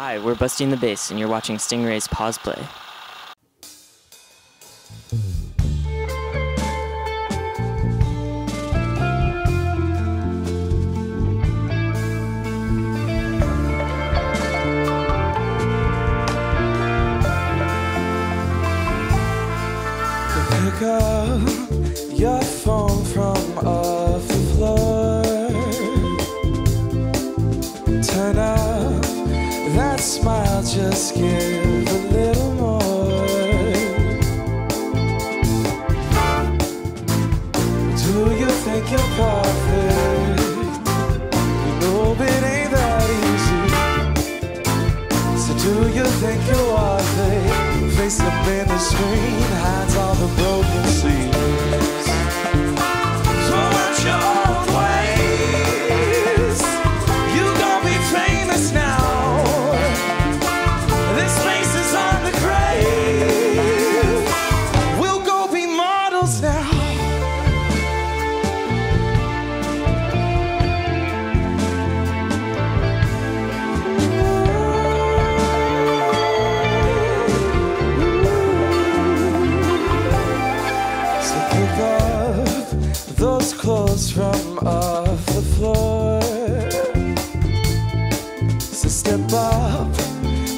Hi, we're Busty and the Bass, and you're watching Stingray's PausePlay. Pick up your phone from off the floor. Turn up that smile, just give a little more. Do you think you're perfect? You know it ain't that easy. So do you think you're worth it? Face up in the screen, hides all the broken seams. Up,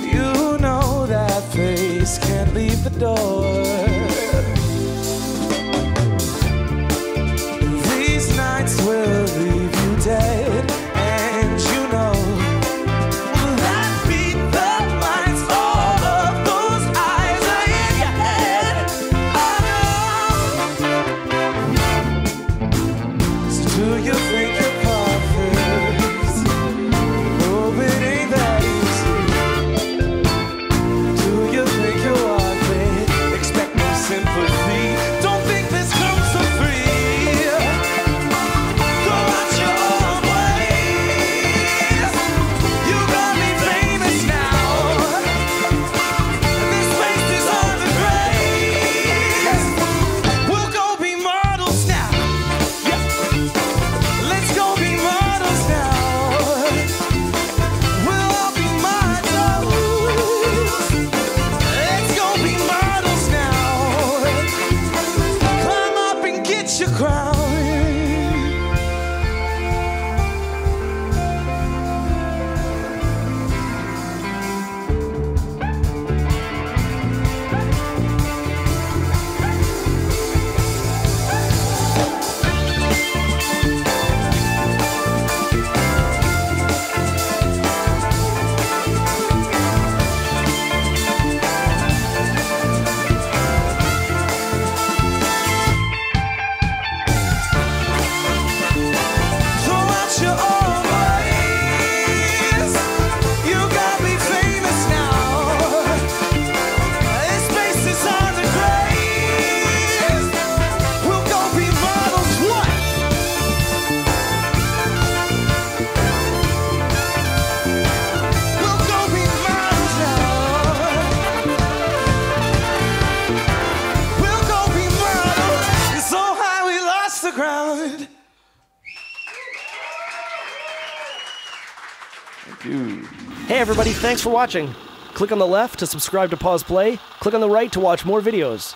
you know that face can't leave the door. Hey everybody, thanks for watching. Click on the left to subscribe to PausePlay. Click on the right to watch more videos.